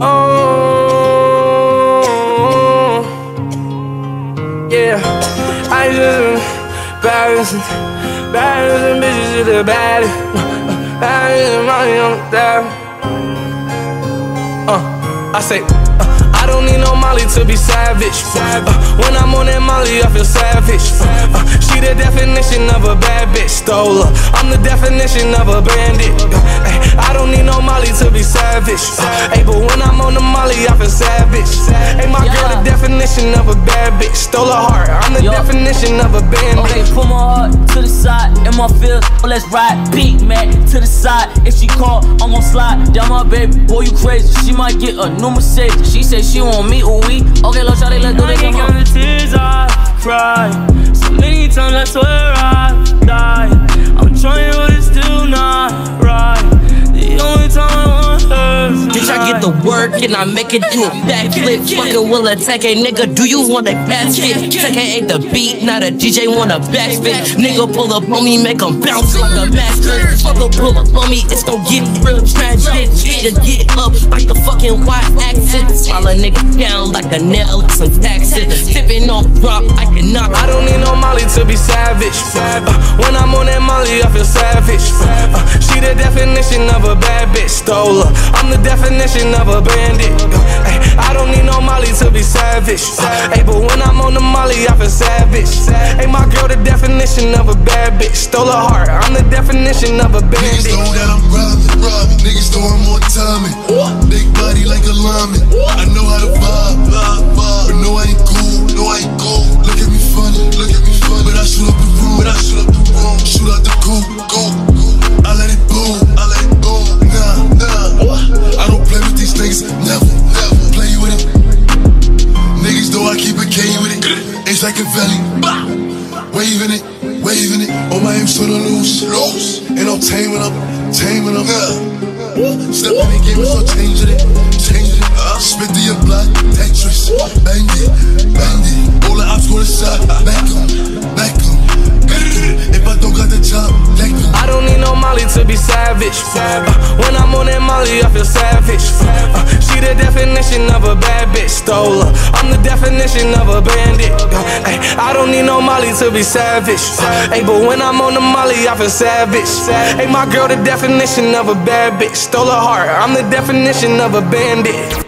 Oh, yeah. I just been balancing, balancing bitches to the body. Balancing uh, money on the dime. Uh, I say, uh, I don't need no Molly to be savage. Uh, when I'm on that Molly, I feel savage. Uh, uh she the definition of a bad bitch, stole her. I'm the definition of a bandit. Uh, be savage. Uh, hey, but when I'm on the Molly, I feel savage. Hey, my girl, the definition of a bad bitch. Stole her heart. I'm the Yo. definition of a bandit. Okay, put my heart to the side, in my field, oh, let's ride. Big Mac to the side, if she call, I'm gon' slide. Down my baby, boy, you crazy. She might get a new Mercedes. She said she want me, ooh we. Okay, little shawty, let's do this. The work and I make it do a backflip. Fucking will attack a nigga. Do you want a basket? Second ain't the beat, not a DJ want a backspin. Nigga pull up on me, make him bounce like a master. Fucker pull up on me, it's gon' get real tragic. Nigga get up like the fucking Y axis. Swallow nigga down like a nail, some taxes. Tipping off drop, I can knock. I don't need no Molly to be savage. Uh, when I'm on that Molly, I feel savage. Uh, the definition of a bad bitch. Stole her. I'm the definition of a bandit. Ay, I don't need no Molly to be savage. Hey, but when I'm on the Molly, I feel savage. Hey, my girl, the definition of a bad bitch. Stole her heart. I'm the definition of a bandit. Niggas know that I'm robbing, robbing. Niggas know I'm on timing. Big body like a lineman. I know how to vibe, vibe, vibe. But no, I ain't cool, Like a. Waving it, waving it. On my aim sort of loose, loose. And I'm taming up, taming up. Yeah. Step in the game start changing it, changing it. Spit to your blood, Tetris. Bang it, bang it. All the ops go to side, back on, back on. If I don't got the job, go. I don't need no Molly to be savage. Uh, when I'm on that Molly, I feel savage. Uh, she the definition of a bad bitch. Stole her. I'm the definition of a bandit. Ay, I don't need no Molly to be savage. Hey, but when I'm on the Molly, I feel savage. Hey, my girl, the definition of a bad bitch. Stole her heart. I'm the definition of a bandit.